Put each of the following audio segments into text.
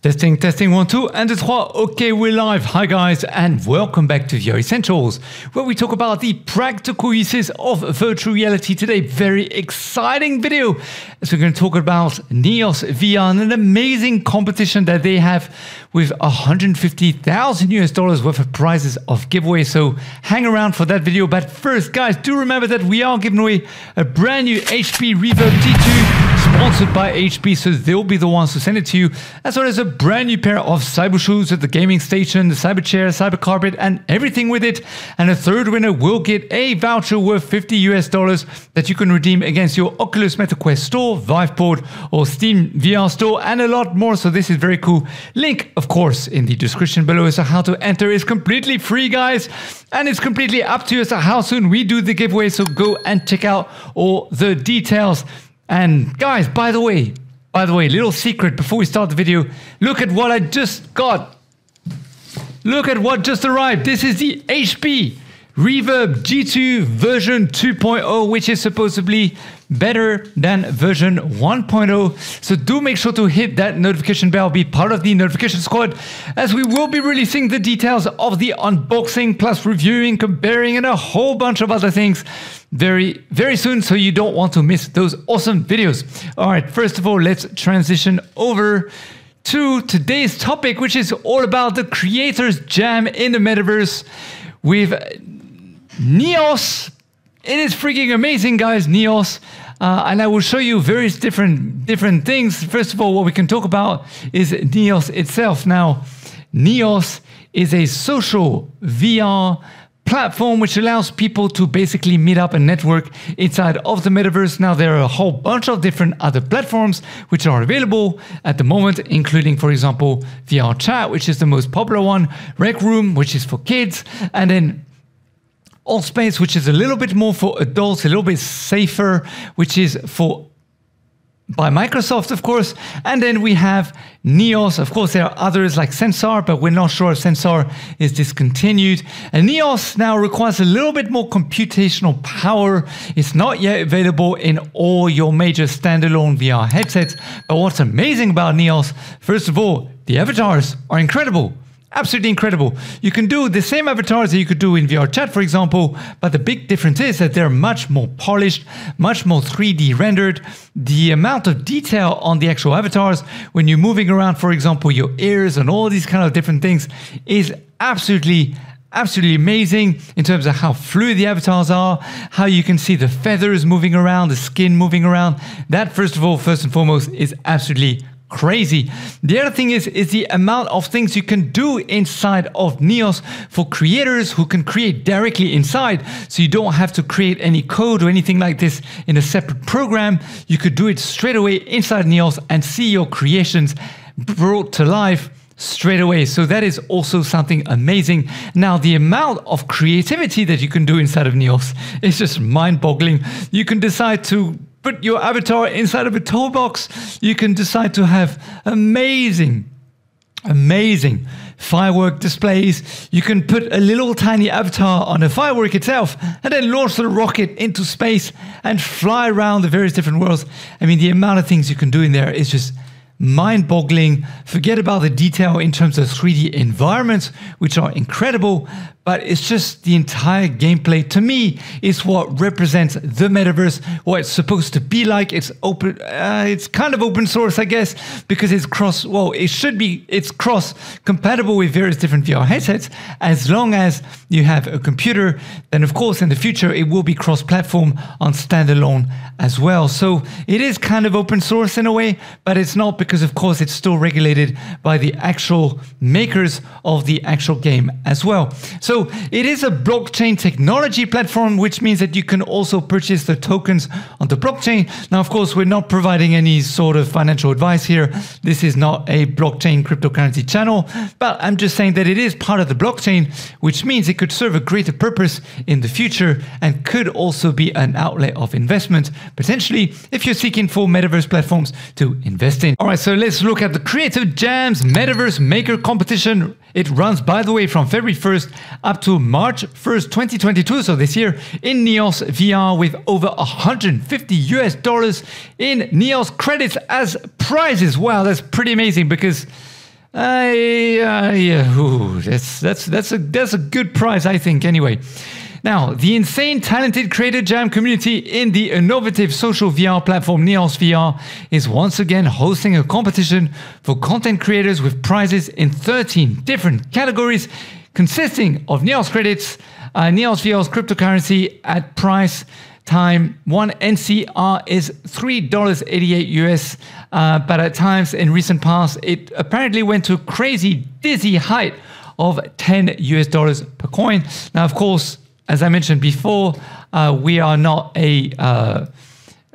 Testing, testing, one, two, and the trois. Okay, we're live. Hi, guys, and welcome back to VR Essentials, where we talk about the practical uses of virtual reality today. Very exciting video. So, we're going to talk about Neos VR and an amazing competition that they have with 150,000 US dollars worth of prizes of giveaway. So, hang around for that video. But first, guys, do remember that we are giving away a brand new HP Reverb G2 sponsored by HP, so they'll be the ones to send it to you, as well as a brand new pair of Cyber shoes with the gaming station, the Cyber chair, Cyber carpet, and everything with it. And a third winner will get a voucher worth 50 US dollars that you can redeem against your Oculus MetaQuest store, Viveport, or Steam VR store, and a lot more. So this is very cool. Link, of course, in the description below. So how to enter is completely free, guys, and it's completely up to you. us how soon we do the giveaway. So go and check out all the details. And guys, by the way, by the way, little secret before we start the video, look at what I just got. Look at what just arrived. This is the HP Reverb G2 version 2.0, which is supposedly better than version 1.0. So do make sure to hit that notification bell, be part of the notification squad, as we will be releasing the details of the unboxing, plus reviewing, comparing, and a whole bunch of other things very, very soon. So you don't want to miss those awesome videos. All right, first of all, let's transition over to today's topic, which is all about the creators jam in the metaverse with Neos. It is freaking amazing, guys. Neos. Uh, and I will show you various different different things. First of all, what we can talk about is Neos itself. Now, Neos is a social VR platform which allows people to basically meet up and network inside of the metaverse. Now, there are a whole bunch of different other platforms which are available at the moment, including, for example, VR Chat, which is the most popular one, Rec Room, which is for kids, and then Altspace, which is a little bit more for adults, a little bit safer, which is for by Microsoft, of course. And then we have Neos. Of course, there are others like Sansar, but we're not sure if Sansar is discontinued. And Neos now requires a little bit more computational power. It's not yet available in all your major standalone VR headsets. But what's amazing about Neos, first of all, the avatars are incredible. Absolutely incredible. You can do the same avatars that you could do in VR chat, for example, but the big difference is that they're much more polished, much more 3D rendered. The amount of detail on the actual avatars when you're moving around, for example, your ears and all these kind of different things is absolutely absolutely amazing in terms of how fluid the avatars are, how you can see the feathers moving around, the skin moving around. That, first of all, first and foremost, is absolutely crazy. The other thing is is the amount of things you can do inside of Neos for creators who can create directly inside. So you don't have to create any code or anything like this in a separate program. You could do it straight away inside Neos and see your creations brought to life straight away. So that is also something amazing. Now, the amount of creativity that you can do inside of Neos is just mind boggling. You can decide to put your avatar inside of a toolbox, you can decide to have amazing, amazing firework displays. You can put a little tiny avatar on the firework itself and then launch the rocket into space and fly around the various different worlds. I mean, the amount of things you can do in there is just mind boggling. Forget about the detail in terms of 3D environments, which are incredible, but it's just the entire gameplay to me is what represents the metaverse, what it's supposed to be like. It's open, uh, it's kind of open source, I guess, because it's cross. Well, it should be. It's cross compatible with various different VR headsets. As long as you have a computer, then of course in the future it will be cross-platform on standalone as well. So it is kind of open source in a way, but it's not because of course it's still regulated by the actual makers of the actual game as well. So so it is a blockchain technology platform, which means that you can also purchase the tokens on the blockchain. Now, of course, we're not providing any sort of financial advice here. This is not a blockchain cryptocurrency channel, but I'm just saying that it is part of the blockchain, which means it could serve a greater purpose in the future and could also be an outlet of investment, potentially if you're seeking for metaverse platforms to invest in. All right, so let's look at the Creator Jam's Metaverse Maker Competition. It runs, by the way, from February 1st up to March 1st, 2022, so this year, in Neos VR with over 150 US dollars in Neos credits as prizes. Wow, that's pretty amazing because Uh, yeah, ooh, that's that's that's a that's a good price, I think. Anyway, now the insane, talented Creator Jam community in the innovative social VR platform Neos VR is once again hosting a competition for content creators with prizes in 13 different categories, consisting of Neos credits, uh, Neos VR's cryptocurrency at price time. One NCR is $3.88 US, uh, but at times in recent past, it apparently went to a crazy, dizzy height of 10 US dollars per coin. Now, of course, as I mentioned before, uh, we are not a uh,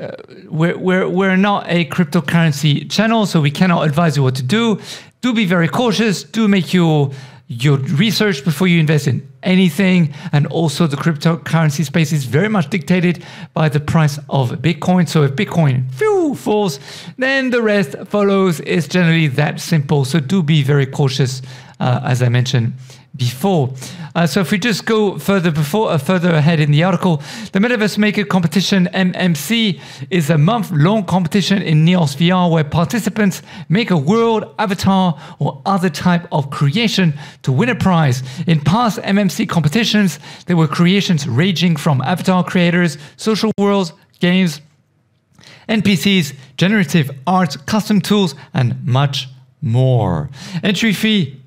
uh, we're, we're, we're not a cryptocurrency channel, so we cannot advise you what to do. Do be very cautious. Do make your your research before you invest in anything. And also, the cryptocurrency space is very much dictated by the price of Bitcoin. So, if Bitcoin phew, falls, then the rest follows. It's generally that simple. So, do be very cautious, uh, as I mentioned before. Uh, so if we just go further before uh, further ahead in the article, the Metaverse Maker Competition MMC is a month-long competition in Neos VR where participants make a world, avatar, or other type of creation to win a prize. In past MMC competitions, there were creations ranging from avatar creators, social worlds, games, NPCs, generative art, custom tools, and much more. Entry fee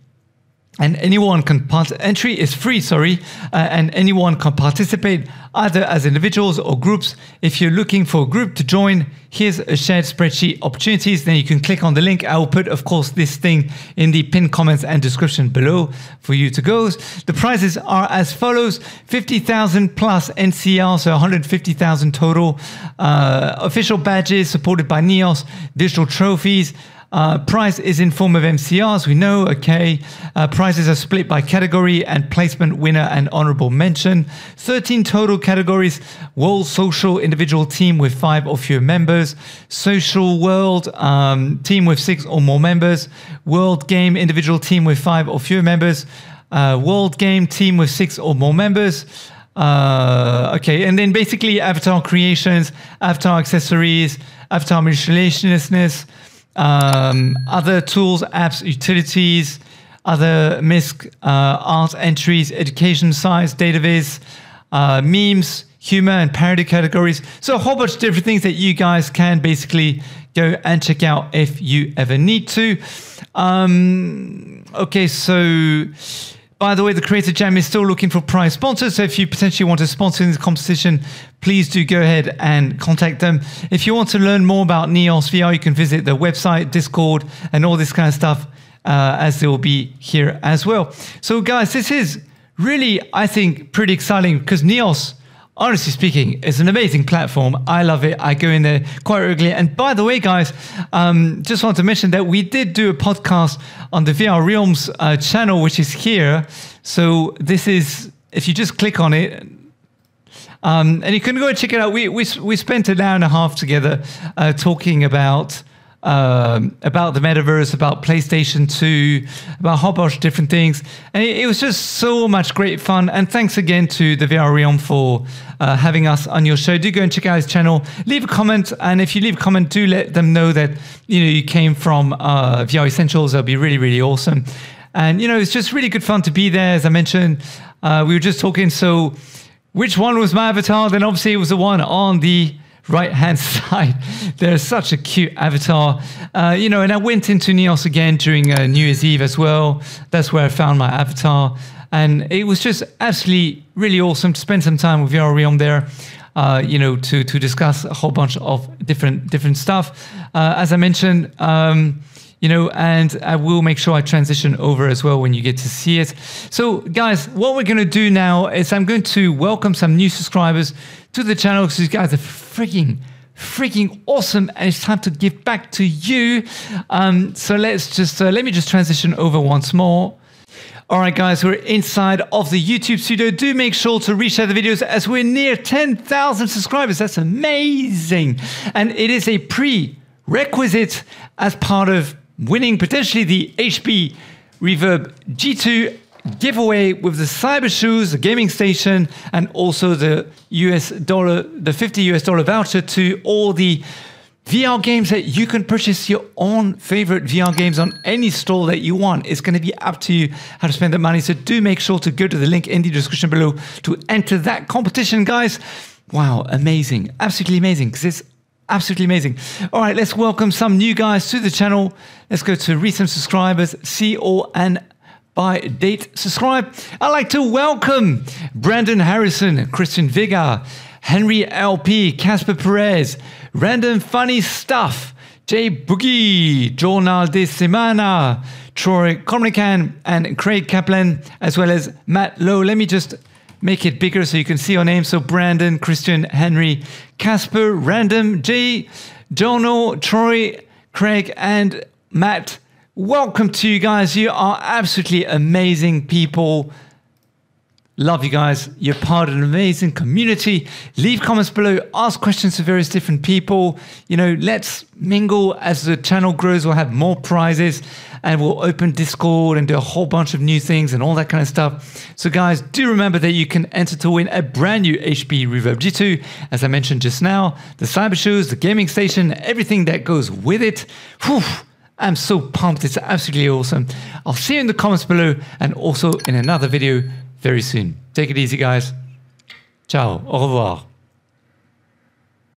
and anyone can part- entry is free sorry. Uh, and anyone can participate either as individuals or groups. If you're looking for a group to join here's a shared spreadsheet opportunities. Then you can click on the link. I will put of course this thing in the pinned comments and description below for you to go. The prizes are as follows. 50000 plus ncr so 150000 total. Uh, official badges supported by neos digital trophies uh, price is in form of NCRs, we know, okay. Uh, prizes are split by category and placement winner and honorable mention. 13 total categories, world social individual team with five or fewer members, social world um, team with six or more members, world game individual team with five or fewer members, uh, world game team with six or more members, uh, okay, and then basically avatar creations, avatar accessories, avatar miscellaneousness, um, other tools, apps, utilities, other MISC, uh, art entries, education sites, database, uh, memes, humor and parody categories. So a whole bunch of different things that you guys can basically go and check out if you ever need to. Um, okay, so by the way, the Creator Jam is still looking for prize sponsors. So if you potentially want to sponsor this competition, please do go ahead and contact them. If you want to learn more about Neos VR, you can visit their website, Discord, and all this kind of stuff, uh, as they will be here as well. So, guys, this is really, I think, pretty exciting because Neos honestly speaking, it's an amazing platform. I love it. I go in there quite regularly. And by the way, guys, um, just want to mention that we did do a podcast on the VR Realms uh, channel, which is here. So this is, if you just click on it, um, and you can go and check it out. We, we, we spent an hour and a half together uh, talking about um, about the metaverse, about PlayStation 2, about a whole bunch of different things. And it, it was just so much great fun. And thanks again to the VR Realm for uh, having us on your show. Do go and check out his channel. Leave a comment. And if you leave a comment, do let them know that you know you came from uh, VR Essentials. That'll be really, really awesome. And, you know, it's just really good fun to be there. As I mentioned, uh, we were just talking. So, which one was my avatar? Then obviously it was the one on the right hand side. There's such a cute avatar. Uh, you know, and I went into Neos again during uh, New Year's Eve as well. That's where I found my avatar. And it was just absolutely really awesome to spend some time with VR there. Uh, you know, to to discuss a whole bunch of different different stuff. Uh, as I mentioned, um, you know, and I will make sure I transition over as well when you get to see it. So, guys, what we're going to do now is I'm going to welcome some new subscribers to the channel. Because you guys are freaking freaking awesome and it's time to give back to you. Um, so let's just uh, let me just transition over once more. All right guys we're inside of the youtube studio. Do make sure to reshare the videos as we're near 10,000 subscribers. That's amazing. And it is a prerequisite as part of winning potentially the hp reverb g2 giveaway with the Cyber Shoes, the gaming station, and also the US dollar, the 50 US dollar voucher to all the VR games that you can purchase your own favorite VR games on any store that you want. It's going to be up to you how to spend that money. So do make sure to go to the link in the description below to enter that competition, guys. Wow, amazing. Absolutely amazing because it's absolutely amazing. All right, let's welcome some new guys to the channel. Let's go to recent subscribers, see all and by date subscribe. I'd like to welcome Brandon Harrison, Christian Vigar, Henry LP, Casper Perez, Random Funny Stuff, Jay Boogie, Jornal de Semana, Troy Comrican, and Craig Kaplan, as well as Matt Lowe. Let me just make it bigger so you can see your name. So Brandon, Christian, Henry, Casper, Random, Jay, Jono, Troy, Craig, and Matt. Welcome to you guys. You are absolutely amazing people. Love you guys. You're part of an amazing community. Leave comments below, ask questions to various different people. You know, let's mingle as the channel grows. We'll have more prizes and we'll open Discord and do a whole bunch of new things and all that kind of stuff. So, guys, do remember that you can enter to win a brand new HP Reverb G2. As I mentioned just now, the cyber shoes, the gaming station, everything that goes with it. Whew. I'm so pumped. It's absolutely awesome. I'll see you in the comments below and also in another video very soon. Take it easy, guys. Ciao. Au revoir.